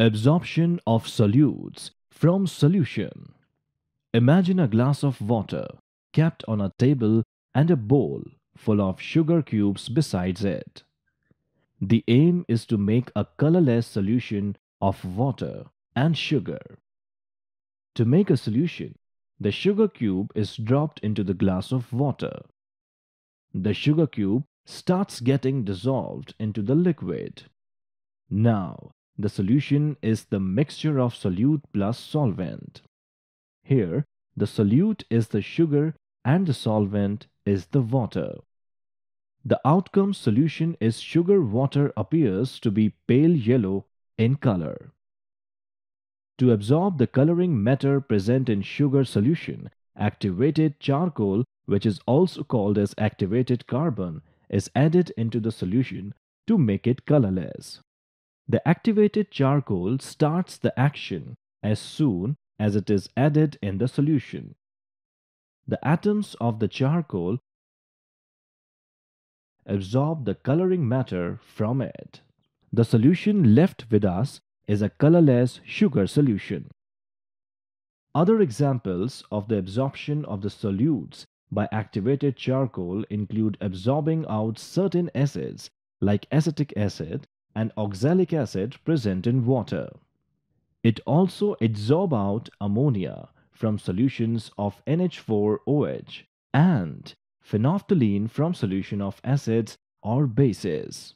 Adsorption of solutes from solution. Imagine a glass of water kept on a table and a bowl full of sugar cubes besides it. The aim is to make a colorless solution of water and sugar. To make a solution, the sugar cube is dropped into the glass of water. The sugar cube starts getting dissolved into the liquid. Now, the solution is the mixture of solute plus solvent. Here, the solute is the sugar and the solvent is the water. The outcome solution is sugar water appears to be pale yellow in color. To adsorb the coloring matter present in sugar solution, activated charcoal, which is also called as activated carbon, is added into the solution to make it colorless. The activated charcoal starts the action as soon as it is added in the solution. The atoms of the charcoal adsorb the coloring matter from it. The solution left with us is a colorless sugar solution. Other examples of the adsorption of the solutes by activated charcoal include adsorbing out certain acids like acetic acid and oxalic acid present in water. It also adsorbs out ammonia from solutions of NH4OH and phenolphthalein from solution of acids or bases.